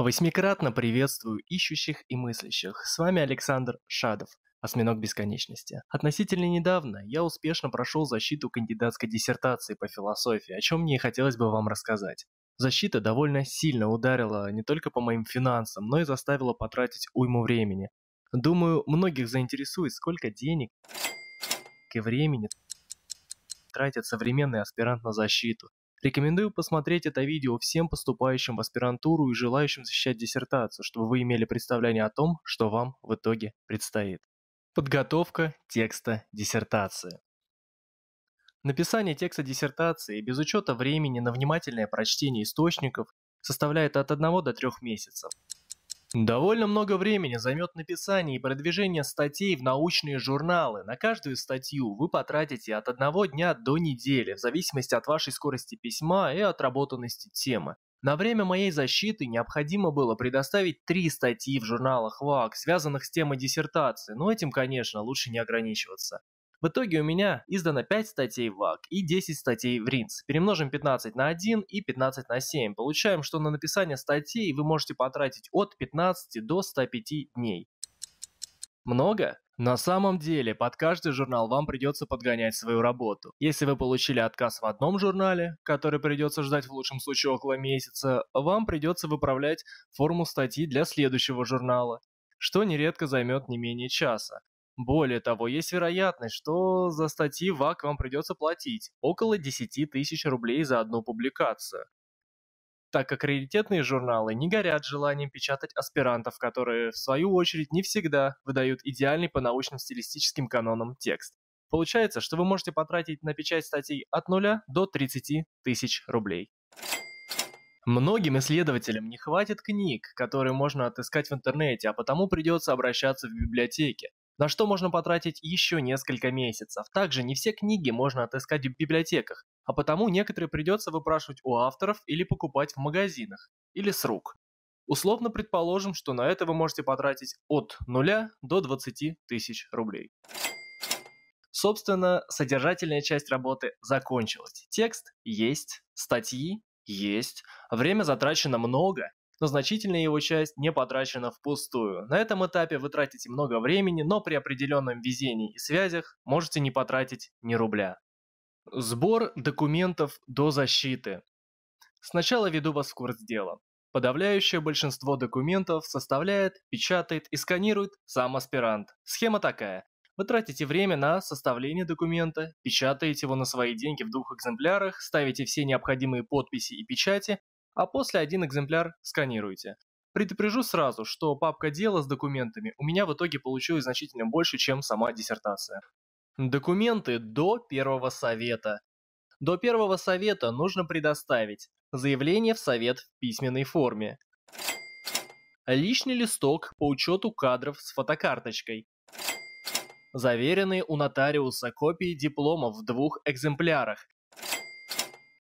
Восьмикратно приветствую ищущих и мыслящих. С вами Александр Шадов, осьминог бесконечности. Относительно недавно я успешно прошел защиту кандидатской диссертации по философии, о чем мне и хотелось бы вам рассказать. Защита довольно сильно ударила не только по моим финансам, но и заставила потратить уйму времени. Думаю, многих заинтересует, сколько денег и времени тратит современный аспирант на защиту. Рекомендую посмотреть это видео всем поступающим в аспирантуру и желающим защищать диссертацию, чтобы вы имели представление о том, что вам в итоге предстоит. Подготовка текста диссертации. Написание текста диссертации без учета времени на внимательное прочтение источников составляет от 1 до 3 месяцев. Довольно много времени займет написание и продвижение статей в научные журналы. На каждую статью вы потратите от одного дня до недели, в зависимости от вашей скорости письма и отработанности темы. На время моей защиты необходимо было предоставить три статьи в журналах ВАК, связанных с темой диссертации, но этим, конечно, лучше не ограничиваться. В итоге у меня издано 5 статей в ВАК и 10 статей в РИНС. Перемножим 15 на 1 и 15 на 7. Получаем, что на написание статей вы можете потратить от 15 до 105 дней. Много? На самом деле, под каждый журнал вам придется подгонять свою работу. Если вы получили отказ в одном журнале, который придется ждать в лучшем случае около месяца, вам придется выправлять форму статьи для следующего журнала, что нередко займет не менее часа. Более того, есть вероятность, что за статьи ВАК вам придется платить около 10 тысяч рублей за одну публикацию. Так как раритетные журналы не горят желанием печатать аспирантов, которые, в свою очередь, не всегда выдают идеальный по научным стилистическим канонам текст. Получается, что вы можете потратить на печать статей от 0 до 30 тысяч рублей. Многим исследователям не хватит книг, которые можно отыскать в интернете, а потому придется обращаться в библиотеки на что можно потратить еще несколько месяцев. Также не все книги можно отыскать в библиотеках, а потому некоторые придется выпрашивать у авторов или покупать в магазинах, или с рук. Условно предположим, что на это вы можете потратить от 0 до 20 тысяч рублей. Собственно, содержательная часть работы закончилась. Текст есть, статьи есть, время затрачено много, но значительная его часть не потрачена впустую. На этом этапе вы тратите много времени, но при определенном везении и связях можете не потратить ни рубля. Сбор документов до защиты. Сначала веду вас в курс дела. Подавляющее большинство документов составляет, печатает и сканирует сам аспирант. Схема такая. Вы тратите время на составление документа, печатаете его на свои деньги в двух экземплярах, ставите все необходимые подписи и печати, а после один экземпляр сканируйте. Предупрежу сразу, что папка дела с документами у меня в итоге получилась значительно больше, чем сама диссертация. Документы до первого совета. До первого совета нужно предоставить заявление в совет в письменной форме, личный листок по учету кадров с фотокарточкой, заверенные у нотариуса копии дипломов в двух экземплярах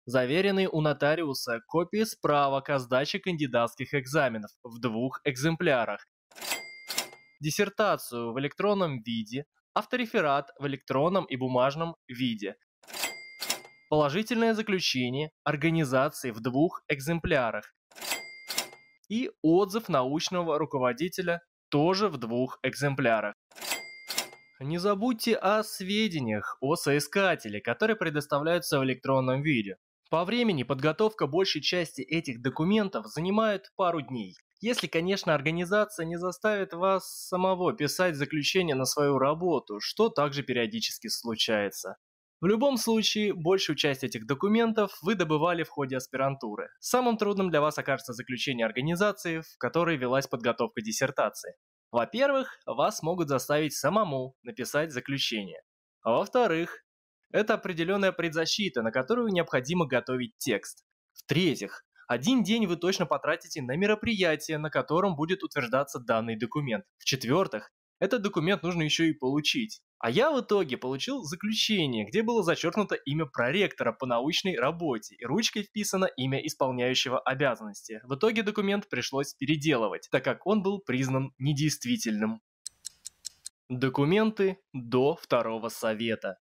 заверенные у нотариуса копии справок о сдаче кандидатских экзаменов в двух экземплярах, диссертацию в электронном виде, автореферат в электронном и бумажном виде, положительное заключение организации в двух экземплярах и отзыв научного руководителя тоже в двух экземплярах. Не забудьте о сведениях о соискателе, которые предоставляются в электронном виде. По времени подготовка большей части этих документов занимает пару дней. Если, конечно, организация не заставит вас самого писать заключение на свою работу, что также периодически случается. В любом случае, большую часть этих документов вы добывали в ходе аспирантуры. Самым трудным для вас окажется заключение организации, в которой велась подготовка диссертации. Во-первых, вас могут заставить самому написать заключение. А во-вторых, это определенная предзащита, на которую необходимо готовить текст. В-третьих, один день вы точно потратите на мероприятие, на котором будет утверждаться данный документ. В-четвертых, этот документ нужно еще и получить. А я в итоге получил заключение, где было зачеркнуто имя проректора по научной работе и ручкой вписано имя исполняющего обязанности. В итоге документ пришлось переделывать, так как он был признан недействительным. Документы до второго совета.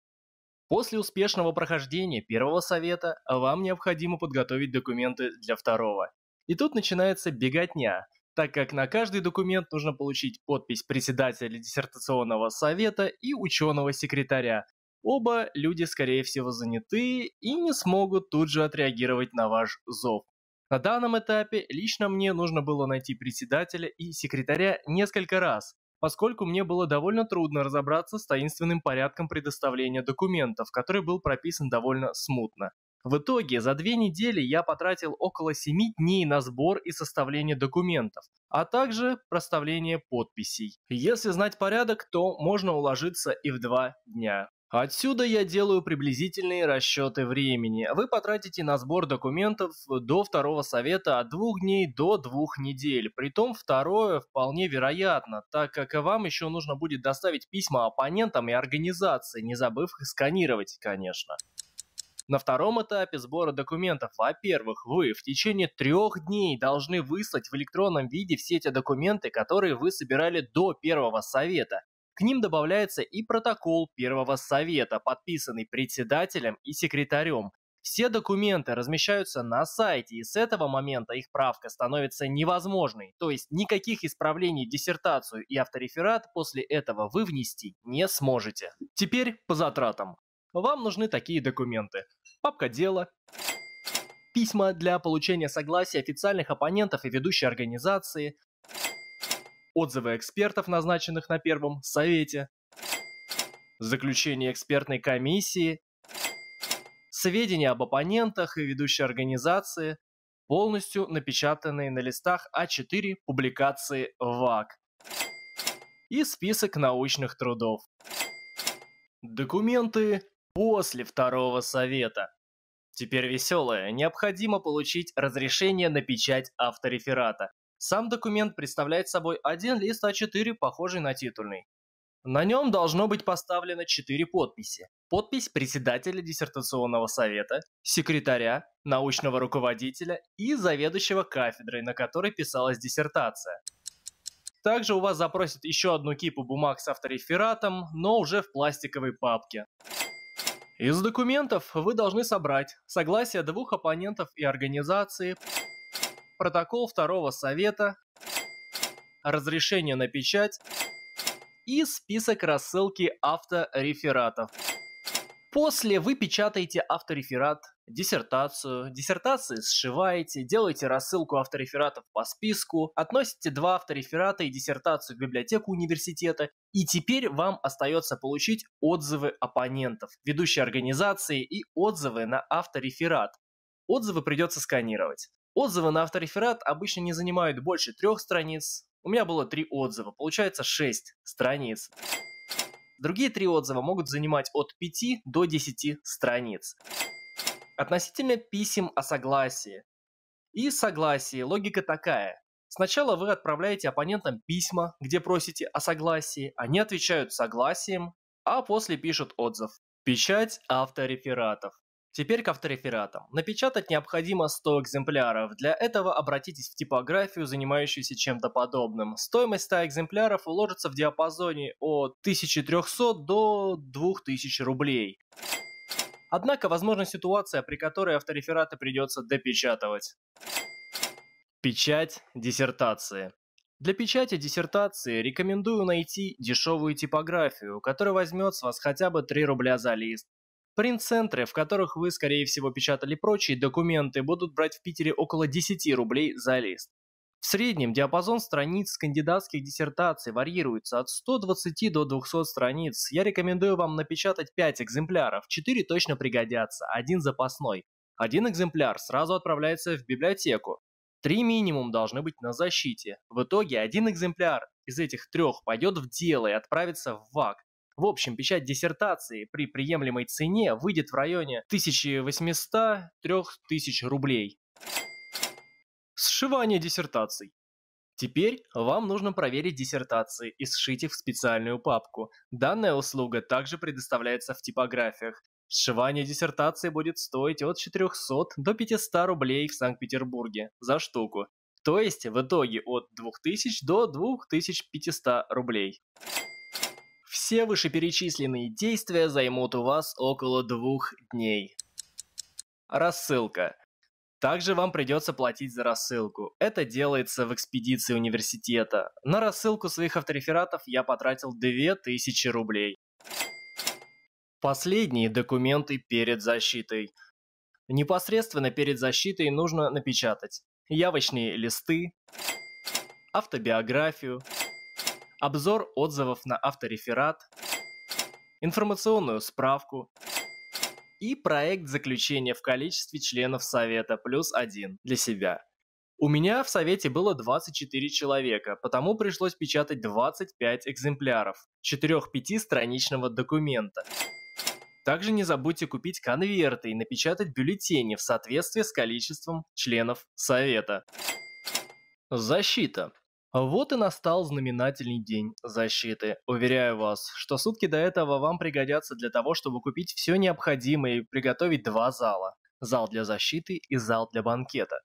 После успешного прохождения первого совета вам необходимо подготовить документы для второго. И тут начинается беготня, так как на каждый документ нужно получить подпись председателя диссертационного совета и ученого-секретаря. Оба люди, скорее всего, заняты и не смогут тут же отреагировать на ваш зов. На данном этапе лично мне нужно было найти председателя и секретаря несколько раз, поскольку мне было довольно трудно разобраться с таинственным порядком предоставления документов, который был прописан довольно смутно. В итоге за две недели я потратил около 7 дней на сбор и составление документов, а также проставление подписей. Если знать порядок, то можно уложиться и в два дня. Отсюда я делаю приблизительные расчеты времени. Вы потратите на сбор документов до второго совета от двух дней до двух недель. Притом второе вполне вероятно, так как вам еще нужно будет доставить письма оппонентам и организации, не забыв их сканировать, конечно. На втором этапе сбора документов, во-первых, вы в течение трех дней должны выслать в электронном виде все эти документы, которые вы собирали до первого совета. К ним добавляется и протокол первого совета, подписанный председателем и секретарем. Все документы размещаются на сайте, и с этого момента их правка становится невозможной. То есть никаких исправлений в диссертацию и автореферат после этого вы внести не сможете. Теперь по затратам. Вам нужны такие документы. Папка дела, письма для получения согласия официальных оппонентов и ведущей организации, отзывы экспертов, назначенных на первом совете, заключение экспертной комиссии, сведения об оппонентах и ведущей организации, полностью напечатанные на листах А4 публикации ВАК и список научных трудов. Документы после второго совета. Теперь веселое. Необходимо получить разрешение на печать автореферата. Сам документ представляет собой один лист А4, похожий на титульный. На нем должно быть поставлено четыре подписи. Подпись председателя диссертационного совета, секретаря, научного руководителя и заведующего кафедрой, на которой писалась диссертация. Также у вас запросят еще одну кипу бумаг с авторефератом, но уже в пластиковой папке. Из документов вы должны собрать согласие двух оппонентов и организации, протокол второго совета, разрешение на печать и список рассылки авторефератов. После вы печатаете автореферат, диссертацию, диссертации сшиваете, делаете рассылку авторефератов по списку, относите два автореферата и диссертацию в библиотеку университета, и теперь вам остается получить отзывы оппонентов, ведущей организации и отзывы на автореферат. Отзывы придется сканировать. Отзывы на автореферат обычно не занимают больше трех страниц. У меня было три отзыва, получается шесть страниц. Другие три отзыва могут занимать от 5 до 10 страниц. Относительно писем о согласии. И согласии логика такая. Сначала вы отправляете оппонентам письма, где просите о согласии, они отвечают согласием, а после пишут отзыв. Печать авторефератов. Теперь к авторефератам. Напечатать необходимо 100 экземпляров. Для этого обратитесь в типографию, занимающуюся чем-то подобным. Стоимость 100 экземпляров уложится в диапазоне от 1300 до 2000 рублей. Однако возможна ситуация, при которой авторефераты придется допечатывать. Печать диссертации. Для печати диссертации рекомендую найти дешевую типографию, которая возьмет с вас хотя бы 3 рубля за лист. Принт-центры, в которых вы, скорее всего, печатали прочие документы, будут брать в Питере около 10 рублей за лист. В среднем диапазон страниц кандидатских диссертаций варьируется от 120 до 200 страниц. Я рекомендую вам напечатать 5 экземпляров, 4 точно пригодятся, один запасной. Один экземпляр сразу отправляется в библиотеку. Три минимум должны быть на защите. В итоге один экземпляр из этих трех пойдет в дело и отправится в ВАК. В общем, печать диссертации при приемлемой цене выйдет в районе 1800-3000 рублей. Сшивание диссертаций. Теперь вам нужно проверить диссертации и сшить их в специальную папку. Данная услуга также предоставляется в типографиях. Сшивание диссертации будет стоить от 400 до 500 рублей в Санкт-Петербурге за штуку. То есть в итоге от 2000 до 2500 рублей. Все вышеперечисленные действия займут у вас около двух дней. Рассылка. Также вам придется платить за рассылку. Это делается в экспедиции университета. На рассылку своих авторефератов я потратил 2000 рублей. Последние документы перед защитой. Непосредственно перед защитой нужно напечатать явочные листы, автобиографию, обзор отзывов на автореферат, информационную справку и проект заключения в количестве членов совета плюс один для себя. У меня в совете было 24 человека, потому пришлось печатать 25 экземпляров 4-5 страничного документа. Также не забудьте купить конверты и напечатать бюллетени в соответствии с количеством членов совета. Защита. Вот и настал знаменательный день защиты. Уверяю вас, что сутки до этого вам пригодятся для того, чтобы купить все необходимое и приготовить два зала. Зал для защиты и зал для банкета.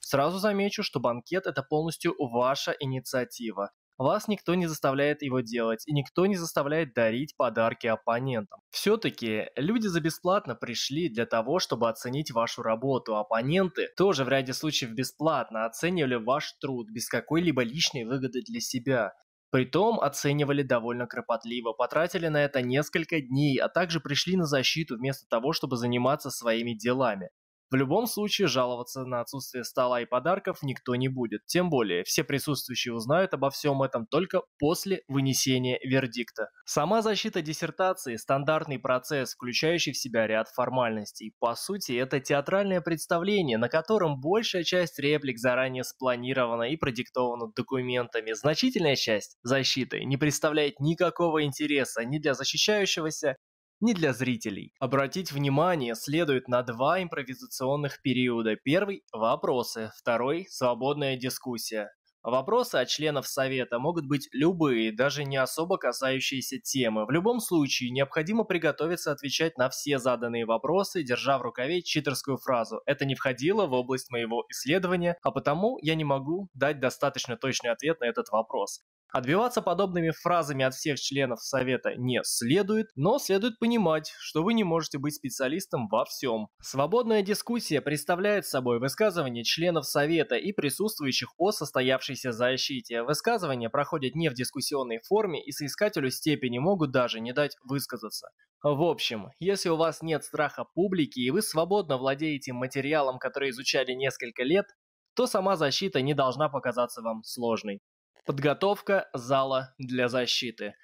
Сразу замечу, что банкет это полностью ваша инициатива. Вас никто не заставляет его делать, и никто не заставляет дарить подарки оппонентам. Все-таки люди за бесплатно пришли для того, чтобы оценить вашу работу. Оппоненты тоже в ряде случаев бесплатно оценивали ваш труд без какой-либо личной выгоды для себя. Притом оценивали довольно кропотливо, потратили на это несколько дней, а также пришли на защиту вместо того, чтобы заниматься своими делами. В любом случае, жаловаться на отсутствие стола и подарков никто не будет. Тем более, все присутствующие узнают обо всем этом только после вынесения вердикта. Сама защита диссертации – стандартный процесс, включающий в себя ряд формальностей. По сути, это театральное представление, на котором большая часть реплик заранее спланирована и продиктована документами. Значительная часть защиты не представляет никакого интереса ни для защищающегося, не для зрителей. Обратить внимание следует на два импровизационных периода. Первый – вопросы, второй – свободная дискуссия. Вопросы от членов совета могут быть любые, даже не особо касающиеся темы. В любом случае, необходимо приготовиться отвечать на все заданные вопросы, держа в рукаве читерскую фразу «Это не входило в область моего исследования, а потому я не могу дать достаточно точный ответ на этот вопрос». Отбиваться подобными фразами от всех членов Совета не следует, но следует понимать, что вы не можете быть специалистом во всем. Свободная дискуссия представляет собой высказывание членов Совета и присутствующих о состоявшейся защите. Высказывания проходят не в дискуссионной форме и соискателю степени могут даже не дать высказаться. В общем, если у вас нет страха публики и вы свободно владеете материалом, который изучали несколько лет, то сама защита не должна показаться вам сложной. Подготовка зала для защиты.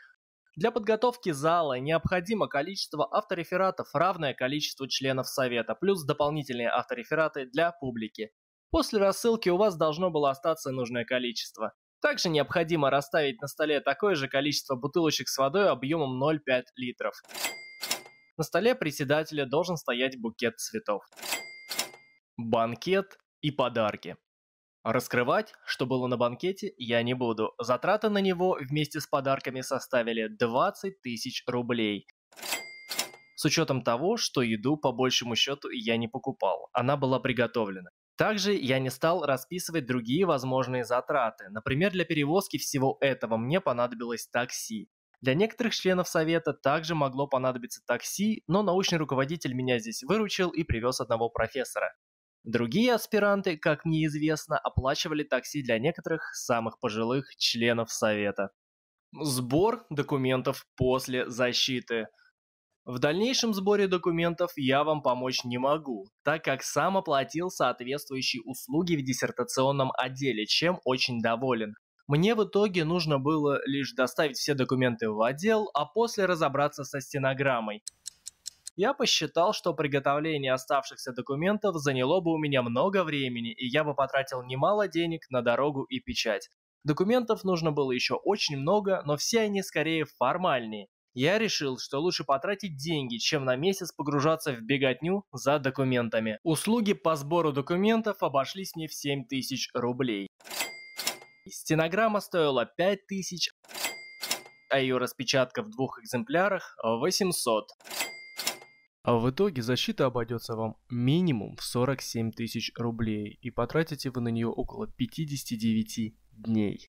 Для подготовки зала необходимо количество авторефератов, равное количеству членов совета, плюс дополнительные авторефераты для публики. После рассылки у вас должно было остаться нужное количество. Также необходимо расставить на столе такое же количество бутылочек с водой объемом 0,5 литров. На столе председателя должен стоять букет цветов. Банкет и подарки. Раскрывать, что было на банкете, я не буду. Затраты на него вместе с подарками составили 20 тысяч рублей. С учетом того, что еду по большему счету я не покупал, она была приготовлена. Также я не стал расписывать другие возможные затраты. Например, для перевозки всего этого мне понадобилось такси. Для некоторых членов совета также могло понадобиться такси, но научный руководитель меня здесь выручил и привез одного профессора. Другие аспиранты, как мне известно, оплачивали такси для некоторых самых пожилых членов Совета. Сбор документов после защиты. В дальнейшем сборе документов я вам помочь не могу, так как сам оплатил соответствующие услуги в диссертационном отделе, чем очень доволен. Мне в итоге нужно было лишь доставить все документы в отдел, а после разобраться со стенограммой. Я посчитал, что приготовление оставшихся документов заняло бы у меня много времени, и я бы потратил немало денег на дорогу и печать. Документов нужно было еще очень много, но все они скорее формальные. Я решил, что лучше потратить деньги, чем на месяц погружаться в беготню за документами. Услуги по сбору документов обошлись мне в 7 тысяч рублей. Стенограмма стоила 5 тысяч, а ее распечатка в двух экземплярах 800. А в итоге защита обойдется вам минимум в 47 тысяч рублей, и потратите вы на нее около 59 дней.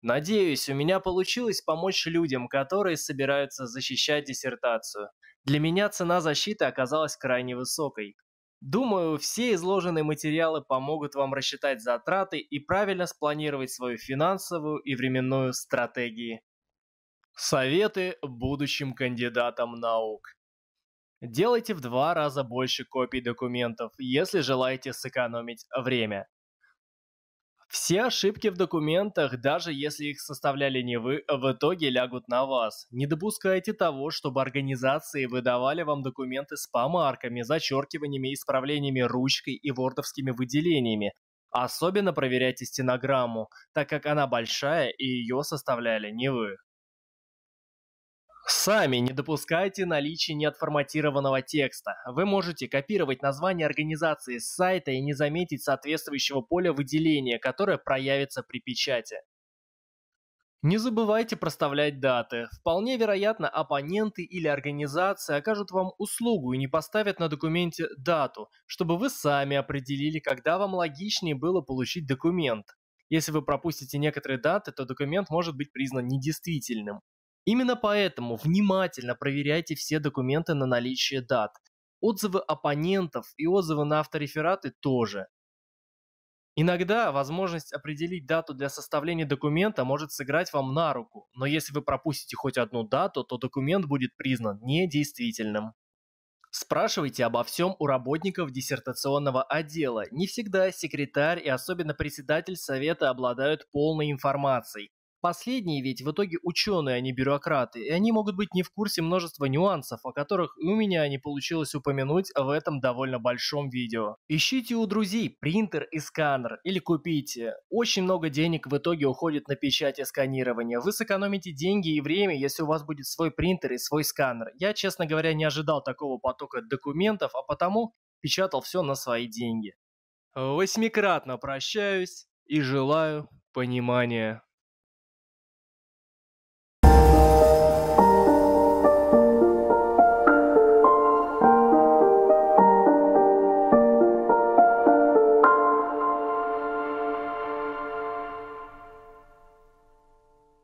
Надеюсь, у меня получилось помочь людям, которые собираются защищать диссертацию. Для меня цена защиты оказалась крайне высокой. Думаю, все изложенные материалы помогут вам рассчитать затраты и правильно спланировать свою финансовую и временную стратегии. Советы будущим кандидатам наук. Делайте в два раза больше копий документов, если желаете сэкономить время. Все ошибки в документах, даже если их составляли не вы, в итоге лягут на вас. Не допускайте того, чтобы организации выдавали вам документы с помарками, зачеркиваниями, исправлениями ручкой и вордовскими выделениями. Особенно проверяйте стенограмму, так как она большая и ее составляли не вы. Сами не допускайте наличия неотформатированного текста. Вы можете копировать название организации с сайта и не заметить соответствующего поля выделения, которое проявится при печати. Не забывайте проставлять даты. Вполне вероятно, оппоненты или организации окажут вам услугу и не поставят на документе дату, чтобы вы сами определили, когда вам логичнее было получить документ. Если вы пропустите некоторые даты, то документ может быть признан недействительным. Именно поэтому внимательно проверяйте все документы на наличие дат. Отзывы оппонентов и отзывы на авторефераты тоже. Иногда возможность определить дату для составления документа может сыграть вам на руку, но если вы пропустите хоть одну дату, то документ будет признан недействительным. Спрашивайте обо всем у работников диссертационного отдела. Не всегда секретарь и особенно председатель совета обладают полной информацией. Последние ведь в итоге ученые, а не бюрократы, и они могут быть не в курсе множества нюансов, о которых у меня не получилось упомянуть в этом довольно большом видео. Ищите у друзей принтер и сканер, или купите. Очень много денег в итоге уходит на печать и сканирование. Вы сэкономите деньги и время, если у вас будет свой принтер и свой сканер. Я, честно говоря, не ожидал такого потока документов, а потому печатал все на свои деньги. Восьмикратно прощаюсь и желаю понимания.